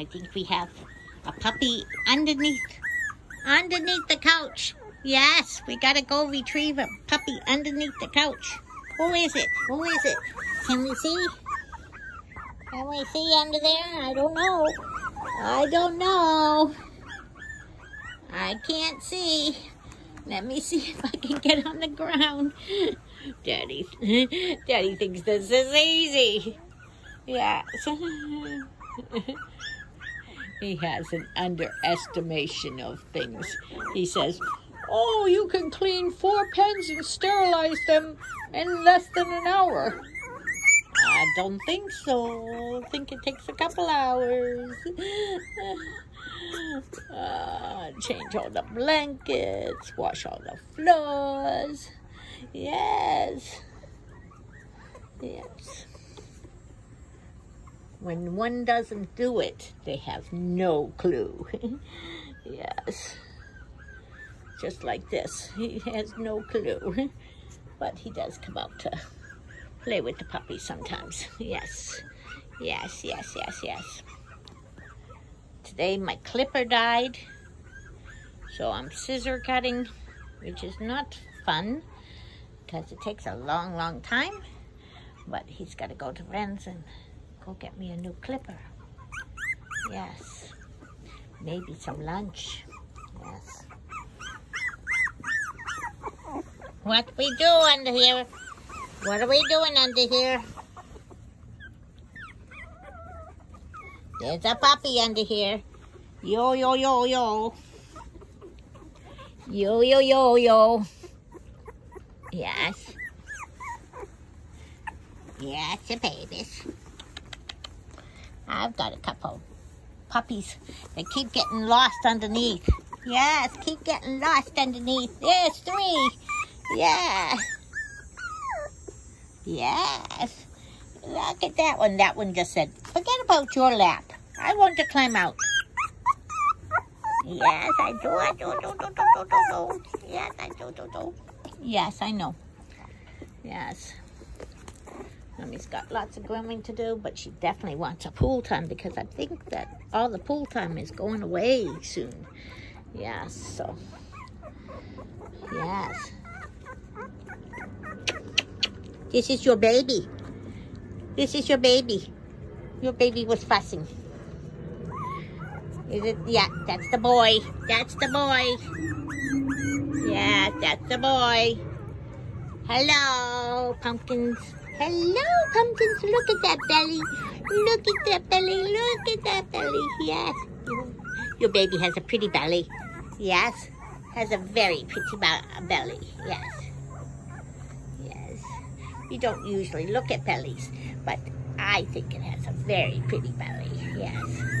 I think we have a puppy underneath, underneath the couch. Yes, we gotta go retrieve a puppy underneath the couch. Who is it? Who is it? Can we see? Can we see under there? I don't know. I don't know. I can't see. Let me see if I can get on the ground. Daddy, Daddy thinks this is easy. Yes. He has an underestimation of things. He says, Oh, you can clean four pens and sterilize them in less than an hour. I don't think so. I think it takes a couple hours. Uh, change all the blankets, wash all the floors. Yes. Yes. When one doesn't do it, they have no clue. yes. Just like this. He has no clue. But he does come out to play with the puppy sometimes. Yes. Yes, yes, yes, yes. Today my clipper died. So I'm scissor cutting, which is not fun because it takes a long, long time. But he's got to go to Ren's and go get me a new clipper. Yes. Maybe some lunch. Yes. What we do under here? What are we doing under here? There's a puppy under here. Yo, yo, yo, yo. Yo, yo, yo, yo. Yes. Yes, the babies. I've got a couple puppies that keep getting lost underneath. Yes, keep getting lost underneath. There's three. Yeah. Yes. Look at that one. That one just said, forget about your lap. I want to climb out. Yes, I do. I do, do, do, do, do, do, do. Yes, I do, do, do. Yes, I know. Yes. Mommy's got lots of grooming to do, but she definitely wants a pool time because I think that all the pool time is going away soon. Yes, so. Yes. This is your baby. This is your baby. Your baby was fussing. Is it? Yeah, that's the boy. That's the boy. Yeah, that's the boy. Hello, pumpkins. Hello, pumpkins. Look at that belly. Look at that belly. Look at that belly. Yes. Your baby has a pretty belly. Yes. Has a very pretty belly. Yes. Yes. You don't usually look at bellies, but I think it has a very pretty belly. Yes.